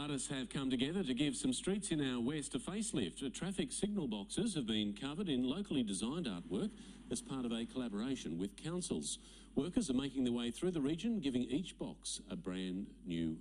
Artists have come together to give some streets in our west a facelift. Traffic signal boxes have been covered in locally designed artwork as part of a collaboration with councils. Workers are making their way through the region, giving each box a brand new.